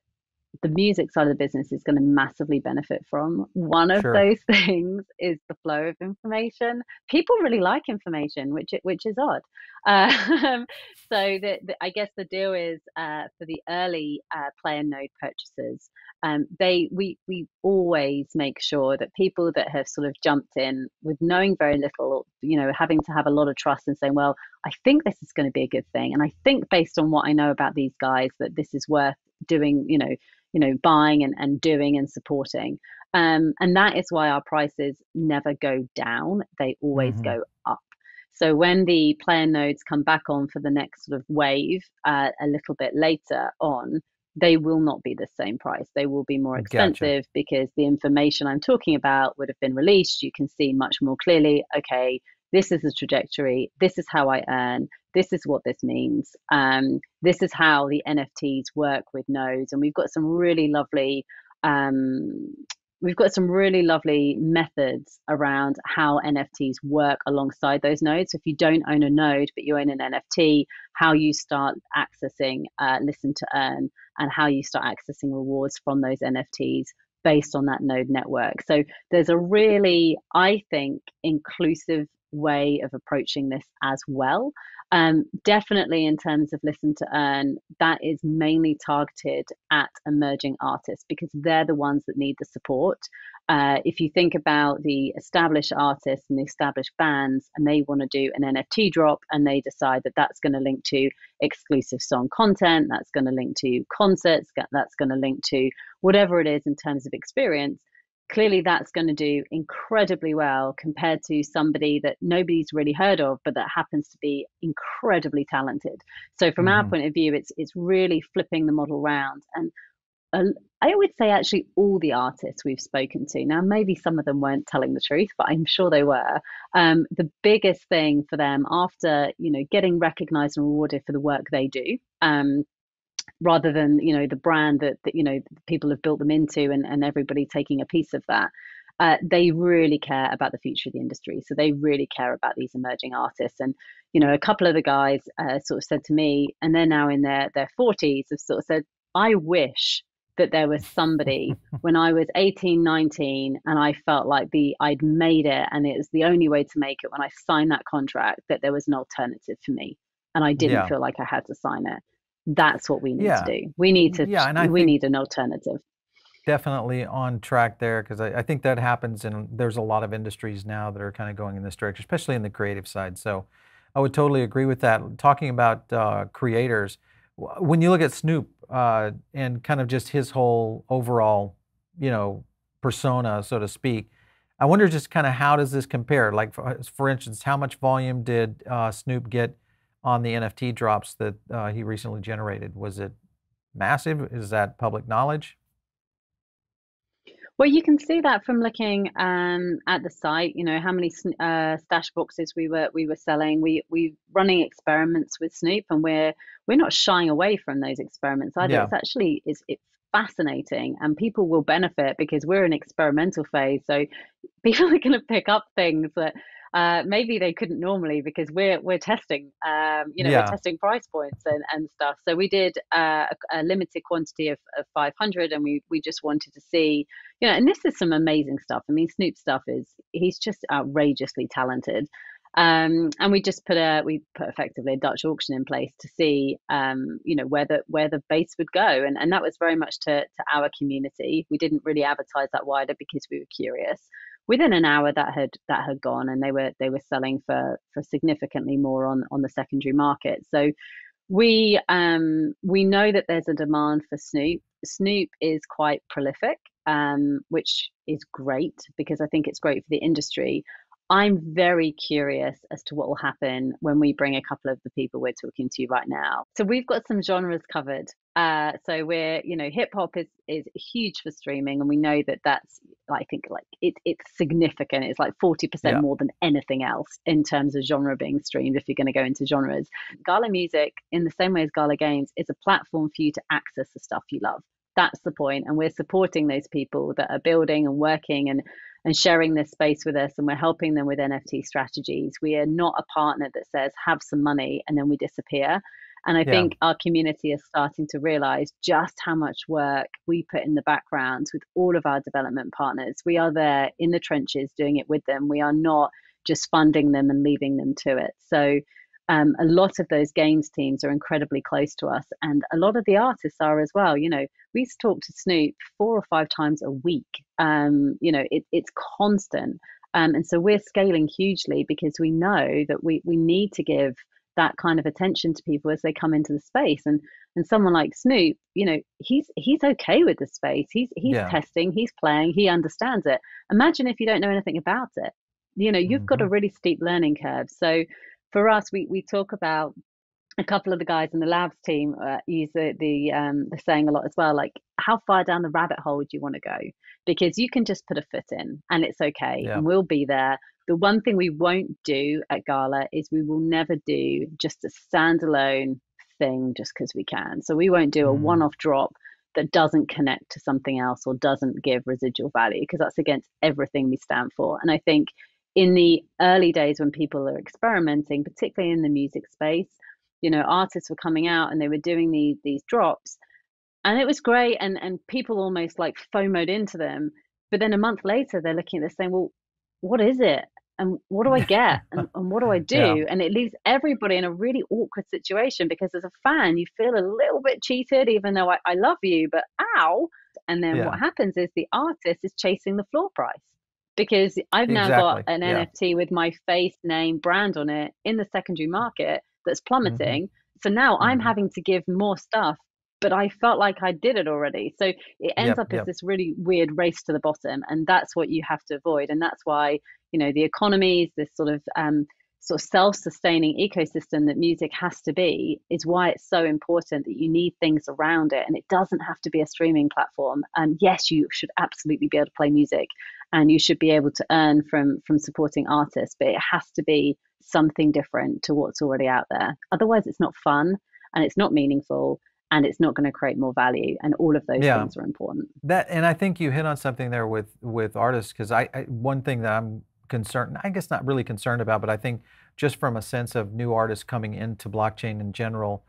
the music side of the business is going to massively benefit from. One of Sure. those things is the flow of information. People really like information, which which is odd. Um, so the, the, I guess the deal is uh, for the early uh, player node purchases. Um, they we we always make sure that people that have sort of jumped in with knowing very little, you know, having to have a lot of trust and saying, well, I think this is going to be a good thing, and I think based on what I know about these guys that this is worth doing, you know, you know, buying and, and doing and supporting. Um, and that is why our prices never go down, they always hmm go up. So when the player nodes come back on for the next sort of wave uh, a little bit later on, they will not be the same price. They will be more Gotcha. expensive because the information I'm talking about would have been released. You can see much more clearly, okay, this is the trajectory, this is how I earn, this is what this means. Um, this is how the NFTs work with nodes, and we've got some really lovely. Um, we've got some really lovely methods around how NFTs work alongside those nodes. So if you don't own a node but you own an NFT, how you start accessing uh, Listen to Earn and how you start accessing rewards from those NFTs based on that node network. So there's a really, I think, inclusive way of approaching this as well. Um, definitely in terms of Listen to Earn, that is mainly targeted at emerging artists because they're the ones that need the support. Uh, if you think about the established artists and the established bands, and they want to do an NFT drop and they decide that that's going to link to exclusive song content, that's going to link to concerts, that's going to link to whatever it is in terms of experience, clearly that's going to do incredibly well compared to somebody that nobody's really heard of but that happens to be incredibly talented. So from our hmm point of view it's it's really flipping the model round and uh, I would say actually all the artists we've spoken to now maybe some of them weren't telling the truth but I'm sure they were um, the biggest thing for them after you know getting recognized and rewarded for the work they do um, rather than you know the brand that, that you know people have built them into and, and everybody taking a piece of that uh, they really care about the future of the industry. So they really care about these emerging artists. And you know a couple of the guys uh, sort of said to me and they're now in their their 40s have sort of said i wish that there was somebody when i was 18 19 and i felt like the i'd made it and it was the only way to make it when i signed that contract that there was an alternative for me. And i didn't Yeah. feel like i had to sign it that's what we need to do. We need to Yeah. And I we need an alternative. definitely on track there because I, I think that happens and there's a lot of industries now that are kind of going in this direction, especially in the creative side. So I would totally agree with that. Talking about uh, creators, when you look at Snoop uh, and kind of just his whole overall, you know, persona, so to speak, I wonder just kind of how does this compare? Like, for, for instance, how much volume did uh, Snoop get on the NFT drops that uh, he recently generated? Was it massive? Is that public knowledge? Well, you can see that from looking um, at the site. You know how many uh, stash boxes we were we were selling. We we running experiments with Snoop, and we're we're not shying away from those experiments either. Yeah. It's actually it's it's fascinating, and people will benefit because we're in experimental phase. So people are going to pick up things that Uh, maybe they couldn't normally because we're we're testing, um, you know, Yeah. we're testing price points and, and stuff. So we did uh, a, a limited quantity of, of 500, and we we just wanted to see, you know, and this is some amazing stuff. I mean, Snoop stuff is he's just outrageously talented. Um, and we just put a we put effectively a Dutch auction in place to see um, you know where the where the base would go, and and that was very much to to our community. We didn't really advertise that wider because we were curious. Within an hour, that had that had gone, and they were they were selling for for significantly more on on the secondary market. So we um, we know that there's a demand for Snoop. Snoop is quite prolific, um, which is great because I think it's great for the industry. I'm very curious as to what will happen when we bring a couple of the people we're talking to right now. So we've got some genres covered. Uh, so we're, you know, hip hop is is huge for streaming, and we know that that's, I think, like it, it's significant. It's like forty percent more than anything else in terms of genre being streamed. If you're going to go into genres, Gala Music, in the same way as Gala Games, is a platform for you to access the stuff you love. That's the point, and we're supporting those people that are building and working and and sharing this space with us and we're helping them with NFT strategies. We are not a partner that says have some money and then we disappear. And I Yeah. think our community is starting to realize just how much work we put in the background with all of our development partners. We are there in the trenches doing it with them. We are not just funding them and leaving them to it. So um, a lot of those games teams are incredibly close to us, and a lot of the artists are as well. You know, we used to talk to Snoop four or five times a week. Um, you know, it, it's constant, um, and so we're scaling hugely because we know that we we need to give that kind of attention to people as they come into the space. And and someone like Snoop, you know, he's he's okay with the space. He's he's Yeah. testing, he's playing, he understands it. Imagine if you don't know anything about it. You know, you've got a hmm really steep learning curve. So for us, we we talk about a couple of the guys in the labs team uh, use the the um the saying a lot as well like how far down the rabbit hole do you want to go because you can just put a foot in and it's okay Yeah. and we'll be there the one thing we won't do at gala is we will never do just a standalone thing just because we can so we won't do a Mm. one-off drop that doesn't connect to something else or doesn't give residual value because that's against everything we stand for and i think in the early days when people are experimenting particularly in the music space you know artists were coming out and they were doing these these drops and it was great and and people almost like fomoed into them but then a month later they're looking at this saying well what is it and what do i get and, and what do i Yeah. do and it leaves everybody in a really awkward situation because as a fan you feel a little bit cheated even though i, I love you but ow and then Yeah. what happens is the artist is chasing the floor price because i've now got an Yeah. nft with my face name brand on it in the secondary mm. market that's hmm plummeting so now I'm hmm having to give more stuff, but I felt like I did it already. So it ends Yep. up as Yep. this really weird race to the bottom, and that's what you have to avoid. And that's why you know the economies, this sort of um, sort of self-sustaining ecosystem that music has to be, is why it's so important that you need things around it, and it doesn't have to be a streaming platform. And yes, you should absolutely be able to play music, and you should be able to earn from from supporting artists, but it has to be something different to what's already out there. Otherwise, it's not fun and it's not meaningful and it's not going to create more value. And all of those Yeah. things are important. That and I think you hit on something there with with artists because I, I one thing that I'm concerned, I guess not really concerned about, but I think just from a sense of new artists coming into blockchain in general,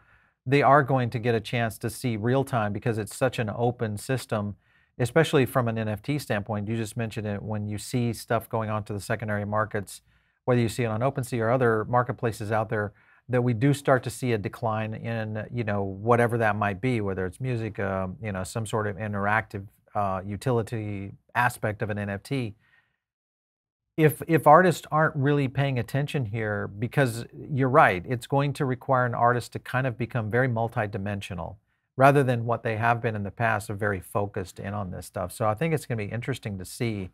they are going to get a chance to see real time because it's such an open system, especially from an NFT standpoint. You just mentioned it when you see stuff going on to the secondary markets, whether you see it on OpenSea or other marketplaces out there, that we do start to see a decline in you know whatever that might be, whether it's music, um, you know, some sort of interactive uh, utility aspect of an NFT. If if artists aren't really paying attention here, because you're right, it's going to require an artist to kind of become very multidimensional rather than what they have been in the past, are very focused in on this stuff. So I think it's going to be interesting to see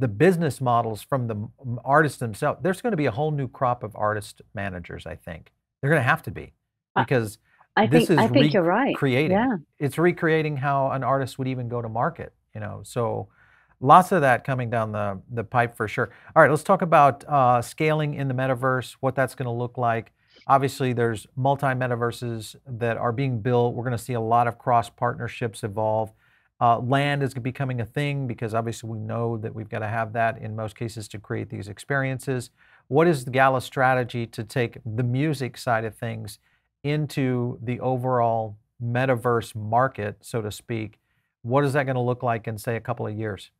the business models from the artists themselves. There's going to be a whole new crop of artist managers. I think they're going to have to be because I this think is I think you're right. recreating. Yeah. It's recreating how an artist would even go to market. You know, so lots of that coming down the the pipe for sure. All right, let's talk about uh, scaling in the metaverse. What that's going to look like. Obviously, there's multi metaverses that are being built. We're going to see a lot of cross partnerships evolve. Uh, land is becoming a thing because obviously we know that we've got to have that in most cases to create these experiences. what is the Gala strategy to take the music side of things into the overall metaverse market, so to speak? What is that going to look like in, say, a couple of years?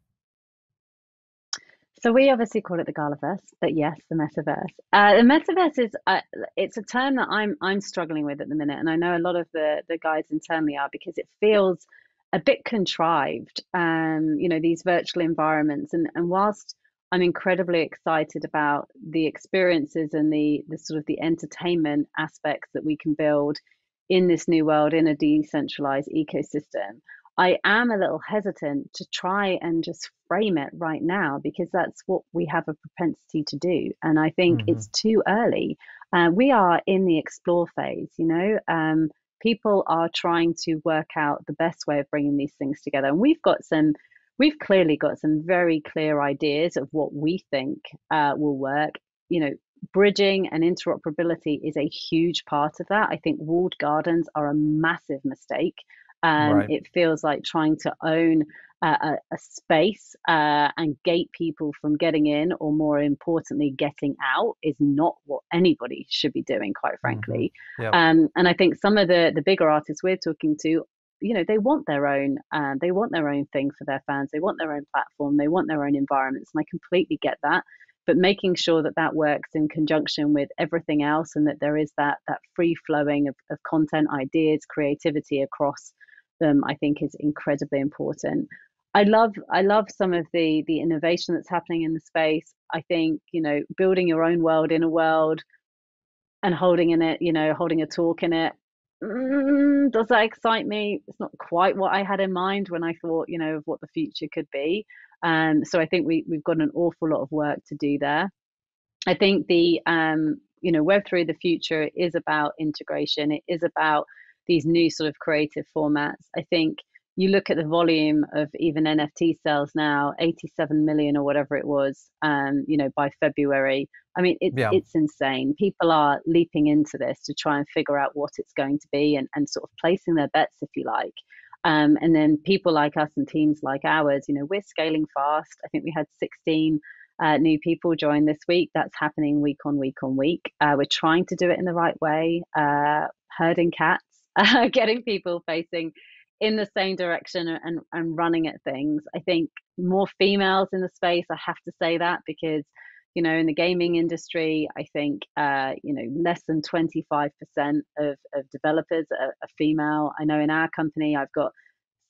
So we obviously call it the Galaverse, but yes, the metaverse. Uh, the metaverse is uh, it's a term that I'm I'm struggling with at the minute, and I know a lot of the the guys internally are because it feels a bit contrived. Um, you know, these virtual environments, and and whilst I'm incredibly excited about the experiences and the the sort of the entertainment aspects that we can build in this new world in a decentralized ecosystem. I am a little hesitant to try and just frame it right now because that's what we have a propensity to do. And I think mm-hmm. it's too early. Uh, we are in the explore phase, you know. Um, people are trying to work out the best way of bringing these things together. And we've got some, we've clearly got some very clear ideas of what we think uh, will work. You know, bridging and interoperability is a huge part of that. I think walled gardens are a massive mistake. Um, right. It feels like trying to own a, a, space uh, and gate people from getting in, or more importantly, getting out, is not what anybody should be doing, quite mm-hmm. frankly. Mm-hmm. Yep. Um, and I think some of the the bigger artists we're talking to, you know, they want their own, uh, they want their own thing for their fans. They want their own platform. They want their own environments, and I completely get that. But making sure that that works in conjunction with everything else, and that there is that that free flowing of, of content, ideas, creativity across them, I think is incredibly important. I love I love some of the the innovation that's happening in the space. I think you know building your own world in a world and holding in it, you know, holding a talk in it. Mm, does that excite me? It's not quite what I had in mind when I thought, you know, of what the future could be. Um, so I think we we've got an awful lot of work to do there. I think the um, you know Web three the future is about integration. It is about these new sort of creative formats. I think you look at the volume of even NFT sales now, 87 million or whatever it was, um, you know, by February. I mean, it's yeah. it's insane. People are leaping into this to try and figure out what it's going to be and, and sort of placing their bets, if you like. Um, and then people like us and teams like ours, you know, we're scaling fast. I think we had 16 uh, new people join this week. That's happening week on week on week. Uh, we're trying to do it in the right way, uh, herding cats getting people facing in the same direction and, and running at things. I think more females in the space, I have to say that because, you know, in the gaming industry, I think, uh, you know, less than 25% of, of developers are, are female. I know in our company, I've got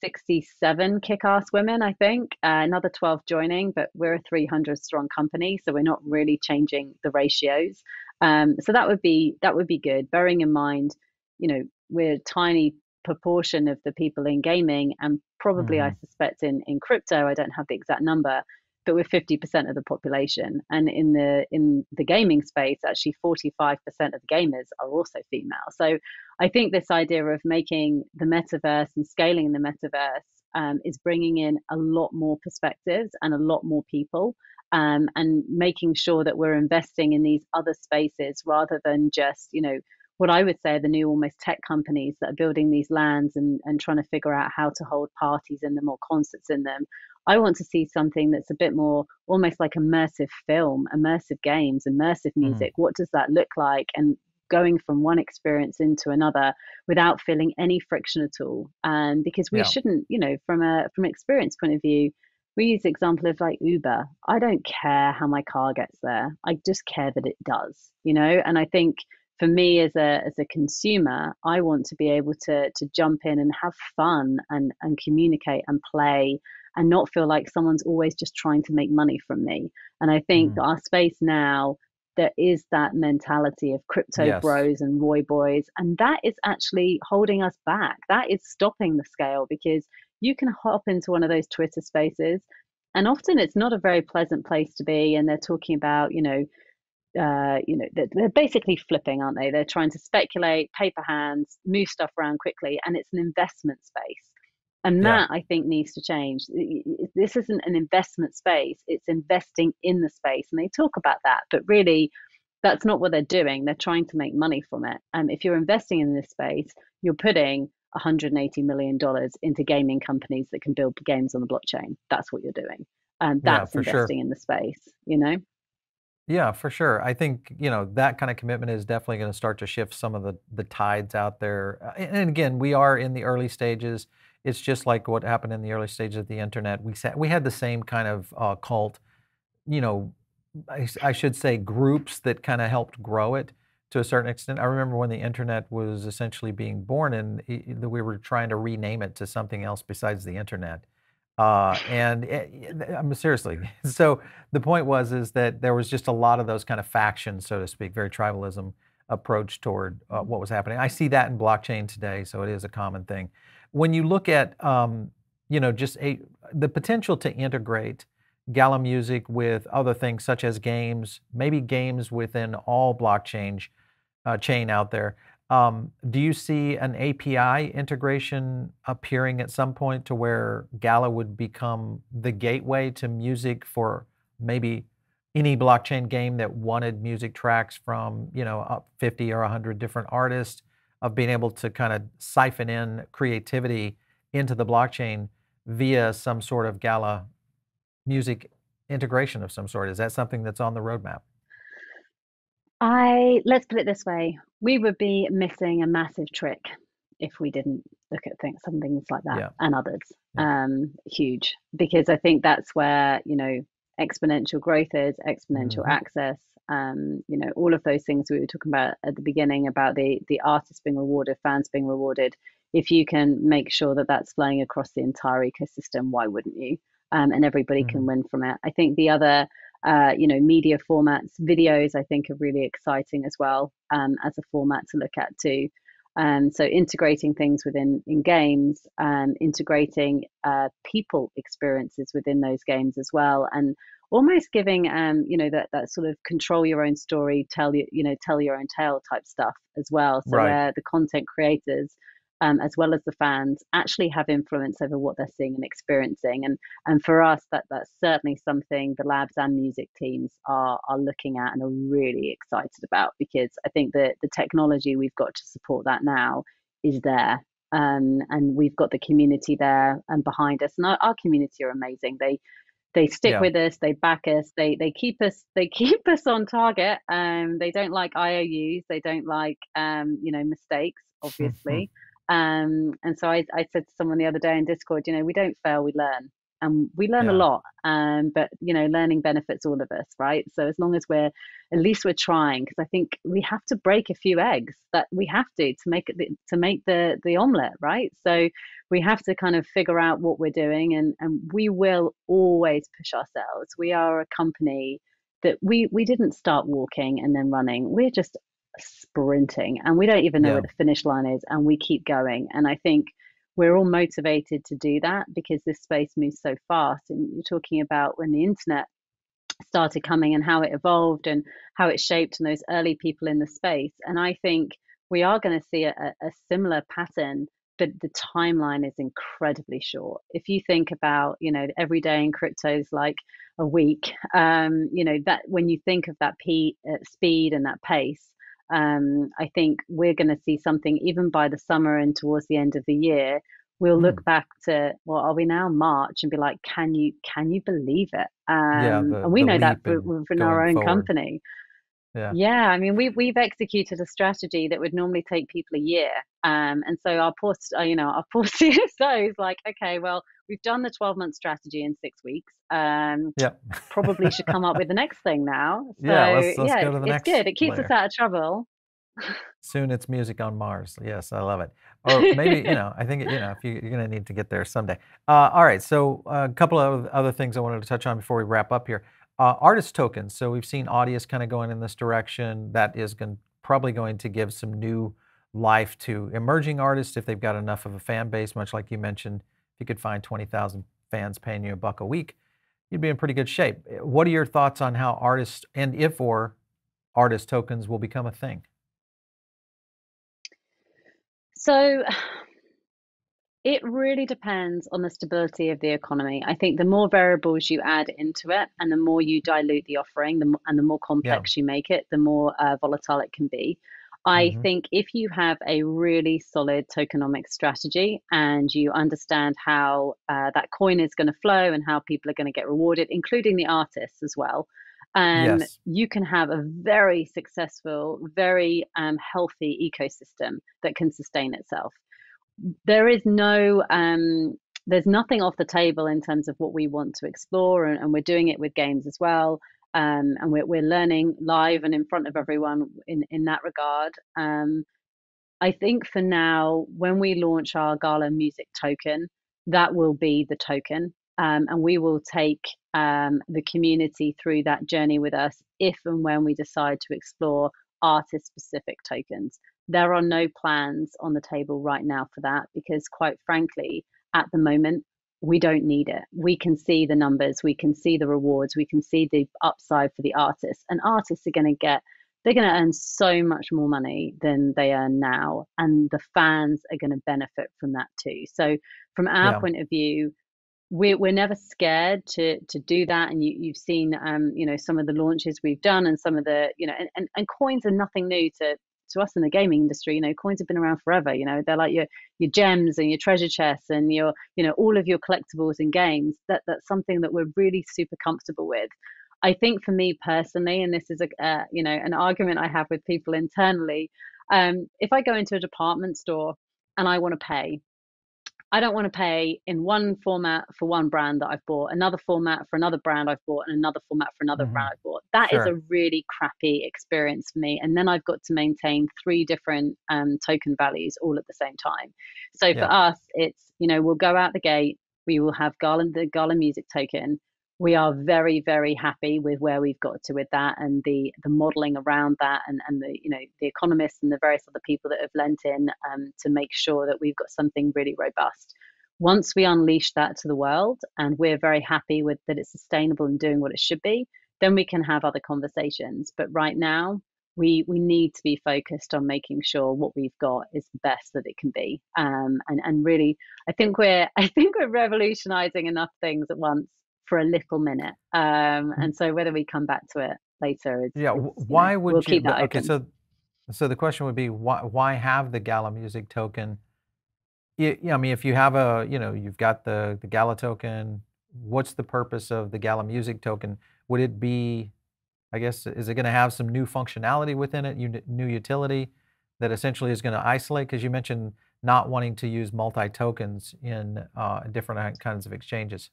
67 kick-ass women i think uh, another 12 joining but we're a 300 strong company so we're not really changing the ratios um, so that would be that would be good bearing in mind you know we're a tiny proportion of the people in gaming and probably mm. i mm-hmm. suspect in in crypto i don't have the exact number but we're 50% of the population and in the in the gaming space actually 45% of the gamers are also female so i think this idea of making the metaverse and scaling the metaverse um, is bringing in a lot more perspectives and a lot more people um, and making sure that we're investing in these other spaces rather than just you know what I would say are the new almost tech companies that are building these lands and, and trying to figure out how to hold parties in them or concerts in them. I want to see something that's a bit more almost like immersive film, immersive games, immersive mm. music. Mm. What does that look like? And going from one experience into another without feeling any friction at all. And because we yeah. shouldn't, you know, from a from an experience point of view, we use the example of like Uber. I don't care how my car gets there. I just care that it does, you know. And I think for me as a as a consumer, I want to be able to to jump in and have fun and and communicate and play and not feel like someone's always just trying to make money from me. And I think mm. our space now there is that mentality of crypto yes. bros and Roy boys, and that is actually holding us back. That is stopping the scale because you can hop into one of those Twitter spaces, and often it's not a very pleasant place to be. And they're talking about, you know, uh, you know, they're, they're, basically flipping, aren't they? They're trying to speculate, paper hands, move stuff around quickly, and it's an investment space. And that yeah. I think needs to change. This isn't an investment space, it's investing in the space. And they talk about that, but really, that's not what they're doing. They're trying to make money from it. And if you're investing in this space, you're putting $180 million into gaming companies that can build games on the blockchain. That's what you're doing. And that's yeah, investing sure. in the space, you know? Yeah, for sure. I think, you know, that kind of commitment is definitely going to start to shift some of the the tides out there. Uh, And again, we are in the early stages. It's just like what happened in the early stages of the internet. We sa we had the same kind of uh, cult, you know, I should say groups that kind of helped grow it to a certain extent. I remember when the internet was essentially being born and i- i- we were trying to rename it to something else besides the internet. Uh, and it, I'm seriously. So the point was is that there was just a lot of those kind of factions, so to speak, very tribalism approach toward uh, what was happening. I see that in blockchain today, so it is a common thing. When you look at, um, you know, just a the potential to integrate Gala Music with other things such as games, maybe games within all blockchain uh, chain out there. Um, do you see an API integration appearing at some point to where Gala would become the gateway to music for maybe any blockchain game that wanted music tracks from, you know, up 50 or 100 different artists, of being able to kind of siphon in creativity into the blockchain via some sort of Gala music integration of some sort? Is that something that's on the roadmap? I let's put it this way, we would be missing a massive trick if we didn't look at things, some things like that Yeah, and others. yeah. Um, huge because I think that's where, you know, exponential growth is, exponential hmm access, um, you know, all of those things we were talking about at the beginning about the the artists being rewarded, fans being rewarded. If you can make sure that that's flowing across the entire ecosystem, why wouldn't you? Um, and everybody can hmm win from it. I think the other uh, you know, media formats, videos, I think are really exciting as well um, as a format to look at too. Um, so integrating things within in games, um, integrating uh, people experiences within those games as well, and almost giving um, you know that that sort of control your own story, tell you you know tell your own tale type stuff as well. So Right. where the content creators um, as well as the fans actually have influence over what they're seeing and experiencing, and and for us, that that's certainly something the labs and music teams are are looking at and are really excited about because I think that the technology we've got to support that now is there. Um, and we've got the community there and behind us, and our, our community are amazing. They they stick Yeah. with us, they back us, they they keep us they keep us on target. Um, they don't like IOUs, they don't like um, you know mistakes, obviously. Um, and so I, I said to someone the other day in Discord, you know, we don't fail, we learn. And we learn a lot, um, but you know, learning benefits all of us, right? So as long as we're, at least we're trying, because I think we have to break a few eggs. That we have to to make it the- to make the the omelet, right? So we have to kind of figure out what we're doing, and and we will always push ourselves. We are a company that we we didn't start walking and then running. We're just sprinting and we don't even know where the finish line is and we keep going. And i think we're all motivated to do that because this space moves so fast. And you're talking about when the internet started coming and how it evolved and how it shaped and those early people in the space. And i think we are going to see a, a similar pattern but the timeline is incredibly short. If you think about you know every day in crypto is like a week um you know that when you think of that p uh, speed and that pace um, I think we're going to see something even by the summer and towards the end of the year. We'll Hmm. look back to what are we now March and be like, can you can you believe it? Yeah, Um, the and we know that leap for, in within our own forward. company. Yeah. Yeah, I mean, we've we've executed a strategy that would normally take people a year, um, and so our post, uh, you know, our poor CSO is like, okay, well, we've done the twelve month strategy in six weeks. Um, Yeah. probably should come up with the next thing now. Yeah, So let's let's yeah, go it's to the it's next good. It keeps us out of trouble. Soon it's music on Mars. Yes, I love it. Or maybe, you know, I think, you know, if you, you're going to need to get there someday. Uh, all right. So a couple of other things I wanted to touch on before we wrap up here. Uh, artist tokens. So we've seen Audius kind of going in this direction. That is going probably going to give some new life to emerging artists if they've got enough of a fan base. Much like you mentioned, if you could find 20,000 fans paying you a buck a week, you'd be in pretty good shape. What are your thoughts on how artists and if or artist tokens will become a thing? So it really depends on the stability of the economy. I think the more variables you add into it and the more you dilute the offering the, and the more Yeah. complex you make it, the more uh, volatile it can be. I hmm think if you have a really solid tokenomic strategy and you understand how uh, that coin is going to flow and how people are going to get rewarded, including the artists as well, um, Yes. you can have a very successful, very um, healthy ecosystem that can sustain itself. There is no, um, there's nothing off the table in terms of what we want to explore, and, and we're doing it with games as well. Um, and we're, we're learning live and in front of everyone in, in that regard. Um, I think for now, when we launch our Gala Music token, that will be the token. Um, and we will take um, the community through that journey with us if and when we decide to explore artist specific tokens. There are no plans on the table right now for that because, quite frankly, at the moment, we don't need it. We can see the numbers, we can see the rewards, we can see the upside for the artists, and artists are going to get they're going to earn so much more money than they earn now and the fans are going to benefit from that too so from our Yeah. point of view we're, we're never scared to to do that and you, you've seen um you know some of the launches we've done and some of the you know and, and, and coins are nothing new to to us in the gaming industry you know coins have been around forever you know they're like your your gems and your treasure chests and your you know all of your collectibles in games that that's something that we're really super comfortable with. I think for me personally, and this is a uh, you know an argument I have with people internally, um, if I go into a department store and I want to pay, I don't want to pay in one format for one brand that I've bought, another format for another brand I've bought, and another format for another hmm brand I've bought. That is a really crappy experience for me. And then I've got to maintain three different um, token values all at the same time. So for Yeah. us, it's, you know, we'll go out the gate, we will have Gala, the Gala music token. We are very, very happy with where we've got to with that and the the modeling around that and, and the, you know, the economists and the various other people that have lent in um, to make sure that we've got something really robust. Once we unleash that to the world and we're very happy with that it's sustainable and doing what it should be then we can have other conversations. But right now we we need to be focused on making sure what we've got is the best that it can be. Um, and and really i think we're i think we're revolutionizing enough things at once for a little minute um, and so whether we come back to it later is, Yeah. is wh- you know Why we'll would you? keep that Okay. open So, so the question would be why why have the Gala Music token? Yeah, yeah, I mean, if you have a, you know, you've got the the Gala token, what's the purpose of the Gala Music token? Would it be, I guess, is it going to have some new functionality within it, new utility that essentially is going to isolate? Because you mentioned not wanting to use multi tokens in uh, different kinds of exchanges.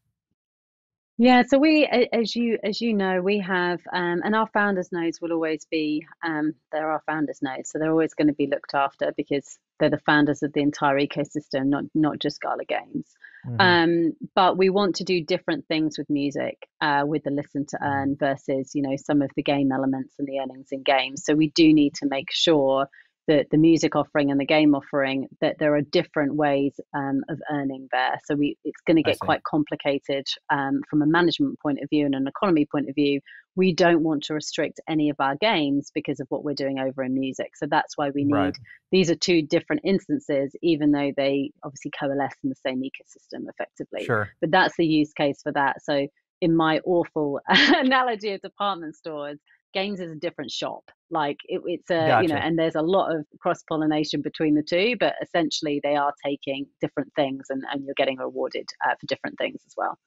Yeah, so we, as you as you know, we have, um, and our founders nodes will always be, um, they're our founders nodes, so they're always going to be looked after because they're the founders of the entire ecosystem, not not just Gala Games. hmm Um, but we want to do different things with music, uh, with the listen to hmm earn versus, you know, some of the game elements and the earnings in games. So we do need to make sure that the music offering and the game offering that there are different ways um, of earning there. So we it's going to get quite complicated um, from a management point of view and an economy point of view. We don't want to restrict any of our games because of what we're doing over in music. So that's why we need Right. these are two different instances, even though they obviously coalesce in the same ecosystem effectively. Sure. But that's the use case for that. So in my awful analogy of department stores, games is a different shop. Like it, it's a you know, and there's a lot of cross pollination between the two, but essentially they are taking different things, and and you're getting rewarded uh, for different things as well.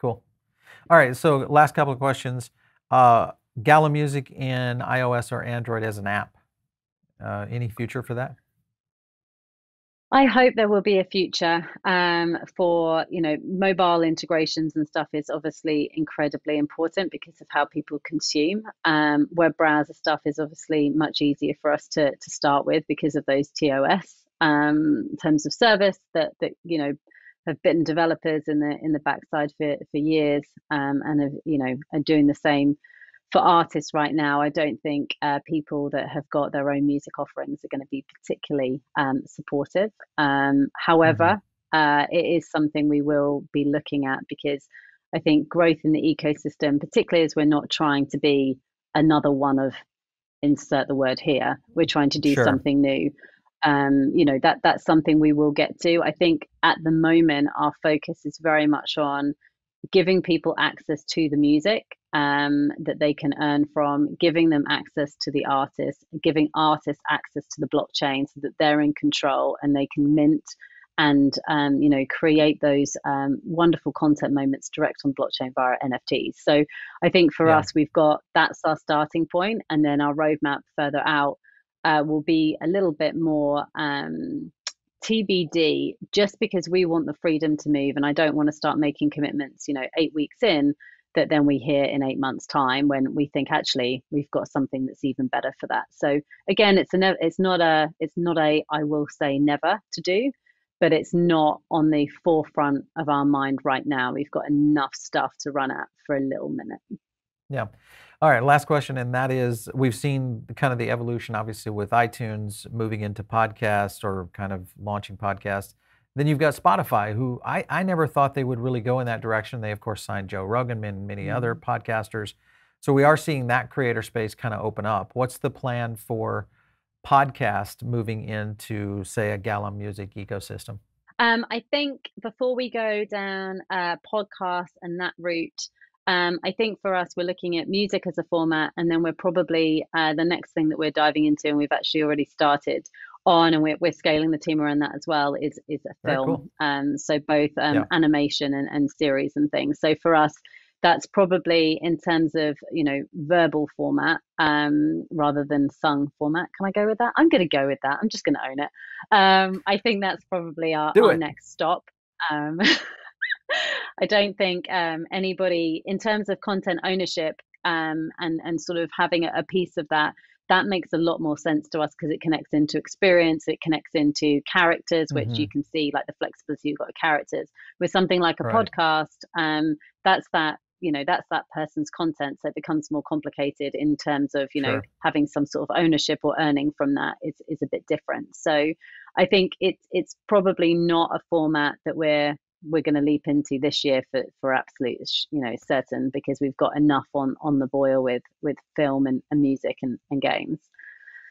Cool. All right. So last couple of questions. Uh, Gala Music in iOS or Android as an app. Uh, any future for that? I hope there will be a future um, for, you know, mobile integrations and stuff is obviously incredibly important because of how people consume. Um, web browser stuff is obviously much easier for us to to start with because of those TOS um, terms of service that that you know have been developers in the in the backside for for years um, and have you know are doing the same for artists right now, I don't think uh, people that have got their own music offerings are going to be particularly um, supportive. Um, however, uh, it is something we will be looking at because I think growth in the ecosystem, particularly as we're not trying to be another one of insert the word here, we're trying to do Sure. something new. Um, you know that that's something we will get to. I think at the moment our focus is very much on giving people access to the music um, that they can earn from, giving them access to the artists, giving artists access to the blockchain so that they're in control and they can mint and um, you know create those um, wonderful content moments direct on blockchain via NFTs. So I think for yeah. us, we've got that's our starting point, and then our roadmap further out uh, will be a little bit more. Um, TBD, just because we want the freedom to move, and I don't want to start making commitments, you know, eight weeks in, that then we hear in eight months' time when we think actually we've got something that's even better for that. So again, it's a it's not a it's not a I will say never to do, but it's not on the forefront of our mind right now. We've got enough stuff to run at for a little minute. Yeah. All right, last question, and that is we've seen kind of the evolution, obviously, with iTunes moving into podcasts or kind of launching podcasts. Then you've got Spotify, who I, I never thought they would really go in that direction. They, of course, signed Joe Rogan and many mm-hmm. other podcasters. So we are seeing that creator space kind of open up. What's the plan for podcast moving into, say, a Gala Music ecosystem? Um, I think before we go down uh, podcast and that route, um, I think for us, we're looking at music as a format, and then we're probably uh, the next thing that we're diving into, and we've actually already started on, and we're, we're scaling the team around that as well. Is is a film, cool. um, so both um, yeah. animation and, and series and things. So for us, that's probably in terms of you know verbal format um, rather than sung format. Can I go with that? I'm going to go with that. I'm just going to own it. Um, I think that's probably our, our next stop. Um, I don't think um, anybody, in terms of content ownership um, and and sort of having a, piece of that, that makes a lot more sense to us because it connects into experience, it connects into characters, which mm-hmm. you can see like the flexibility you've got of characters. With something like a right. podcast, um, that's that you know that's that person's content so it becomes more complicated in terms of you know sure. having some sort of ownership or earning from that is, is a bit different so i think it's it's probably not a format that we're we're going to leap into this year for for absolute you know certain because we've got enough on on the boil with with film and, and music and, and games.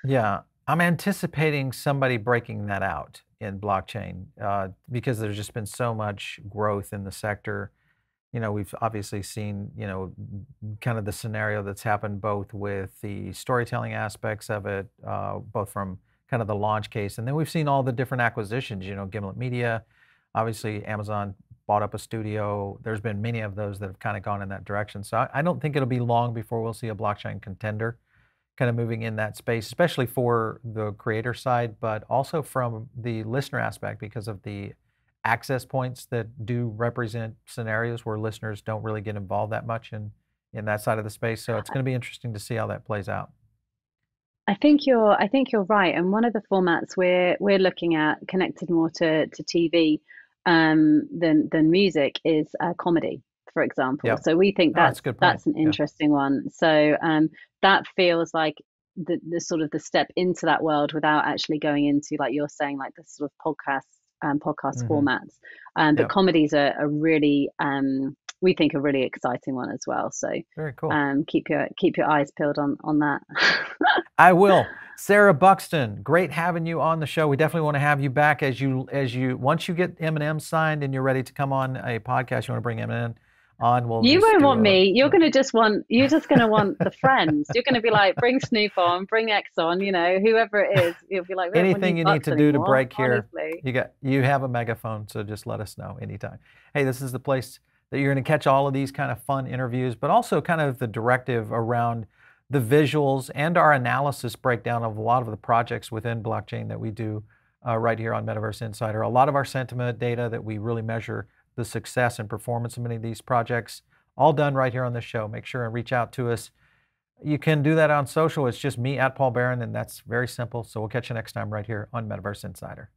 Yeah i'm anticipating somebody breaking that out in blockchain uh, because there's just been so much growth in the sector. You know we've obviously seen you know kind of the scenario that's happened both with the storytelling aspects of it uh, both from kind of the launch case and then we've seen all the different acquisitions you know gimlet media Obviously, Amazon bought up a studio. There's been many of those that have kind of gone in that direction. So I, I don't think it'll be long before we'll see a blockchain contender kind of moving in that space, especially for the creator side, but also from the listener aspect because of the access points that do represent scenarios where listeners don't really get involved that much in in that side of the space. So it's going to be interesting to see how that plays out. I think you're I think you're right. And one of the formats we're we're looking at connected more to to TV um, than than music is uh, comedy, for example. Yep. So we think oh, that's oh, that's, that's, an interesting yeah. one. So um, that feels like the, the sort of the step into that world without actually going into like you're saying like the sort of podcast um, podcast mm-hmm. formats. Um, but yep. comedies are, are really um, we think a really exciting one as well. So very cool. Um, keep your keep your eyes peeled on on that. I will. Sarah Buxton, great having you on the show. We definitely want to have you back as you as you once you get Eminem signed and you're ready to come on a podcast. You want to bring Eminem on. We'll you won't want a, me. You're going to just want. You're just going to want the friends. You're going to be like, bring Snoop on, bring X on. You know, whoever it is. You'll be like, anything you need to anymore, do to break here. Honestly. You got. You have a megaphone, so just let us know anytime. Hey, this is the place that you're going to catch all of these kind of fun interviews, but also kind of the directive around the visuals and our analysis breakdown of a lot of the projects within blockchain that we do uh, right here on Metaverse Insider. A lot of our sentiment data that we really measure the success and performance of many of these projects, all done right here on the show. Make sure and reach out to us. You can do that on social. It's just me at Paul Barron, and that's very simple. So we'll catch you next time right here on Metaverse Insider.